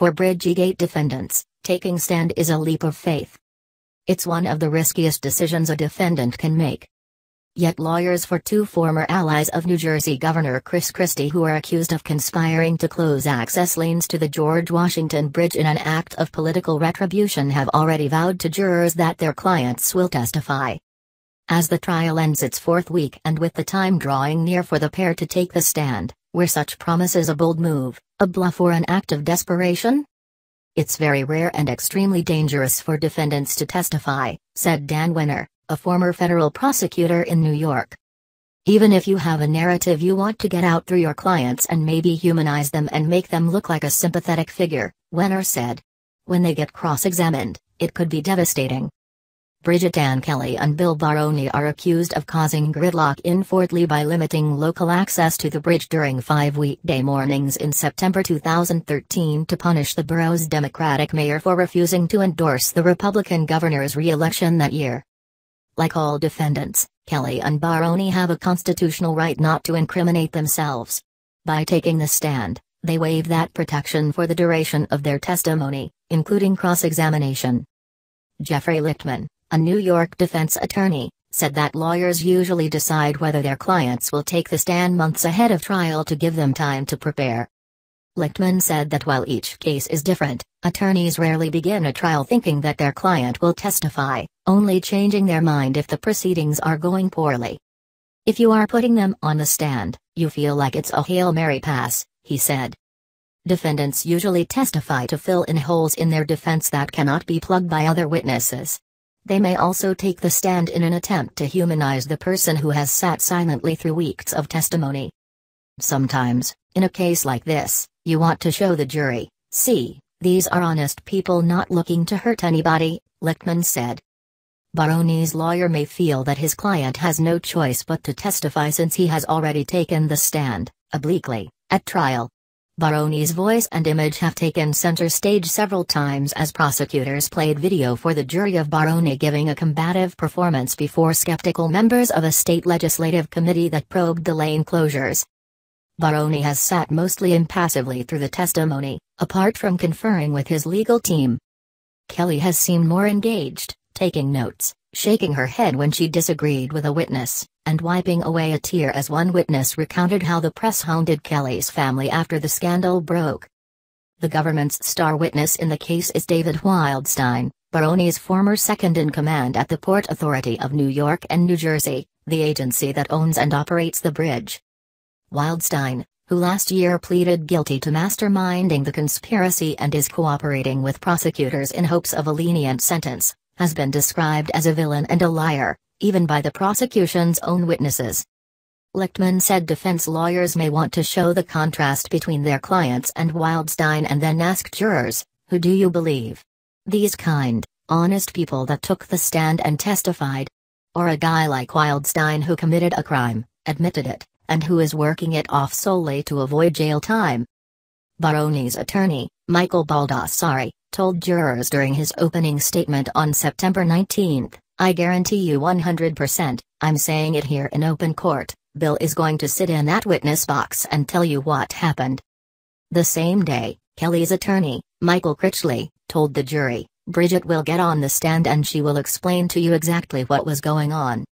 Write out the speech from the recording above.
For Bridgegate defendants, taking stand is a leap of faith. It's one of the riskiest decisions a defendant can make. Yet lawyers for two former allies of New Jersey Governor Chris Christie who are accused of conspiring to close access lanes to the George Washington Bridge in an act of political retribution have already vowed to jurors that their clients will testify. As the trial ends its fourth week and with the time drawing near for the pair to take the stand, were such promises a bold move, a bluff or an act of desperation? It's very rare and extremely dangerous for defendants to testify, said Dan Wenner, a former federal prosecutor in New York. Even if you have a narrative you want to get out through your clients and maybe humanize them and make them look like a sympathetic figure, Wenner said. When they get cross examined, it could be devastating. Bridget Anne Kelly and Bill Baroni are accused of causing gridlock in Fort Lee by limiting local access to the bridge during five weekday mornings in September 2013 to punish the borough's Democratic mayor for refusing to endorse the Republican governor's re-election that year. Like all defendants, Kelly and Baroni have a constitutional right not to incriminate themselves. By taking the stand, they waive that protection for the duration of their testimony, including cross-examination. Jeffrey Lichtman, a New York defense attorney, said that lawyers usually decide whether their clients will take the stand months ahead of trial to give them time to prepare. Lichtman said that while each case is different, attorneys rarely begin a trial thinking that their client will testify, only changing their mind if the proceedings are going poorly. If you are putting them on the stand, you feel like it's a Hail Mary pass, he said. Defendants usually testify to fill in holes in their defense that cannot be plugged by other witnesses. They may also take the stand in an attempt to humanize the person who has sat silently through weeks of testimony. Sometimes, in a case like this, you want to show the jury, see, these are honest people not looking to hurt anybody, Lichtman said. Baroni's lawyer may feel that his client has no choice but to testify since he has already taken the stand, obliquely, at trial. Baroni's voice and image have taken center stage several times as prosecutors played video for the jury of Baroni giving a combative performance before skeptical members of a state legislative committee that probed the lane closures. Baroni has sat mostly impassively through the testimony, apart from conferring with his legal team. Kelly has seemed more engaged, taking notes, shaking her head when she disagreed with a witness, and wiping away a tear as one witness recounted how the press hounded Kelly's family after the scandal broke. The government's star witness in the case is David Wildstein, Baroni's former second in command at the Port Authority of New York and New Jersey, the agency that owns and operates the bridge. Wildstein, who last year pleaded guilty to masterminding the conspiracy and is cooperating with prosecutors in hopes of a lenient sentence, has been described as a villain and a liar, even by the prosecution's own witnesses. Lichtman said defense lawyers may want to show the contrast between their clients and Wildstein and then ask jurors, who do you believe? These kind, honest people that took the stand and testified? Or a guy like Wildstein who committed a crime, admitted it, and who is working it off solely to avoid jail time? Baroni's attorney, Michael Baldassare, told jurors during his opening statement on September 19, I guarantee you 100%, I'm saying it here in open court, Bill is going to sit in that witness box and tell you what happened. The same day, Kelly's attorney, Michael Critchley, told the jury, Bridget will get on the stand and she will explain to you exactly what was going on.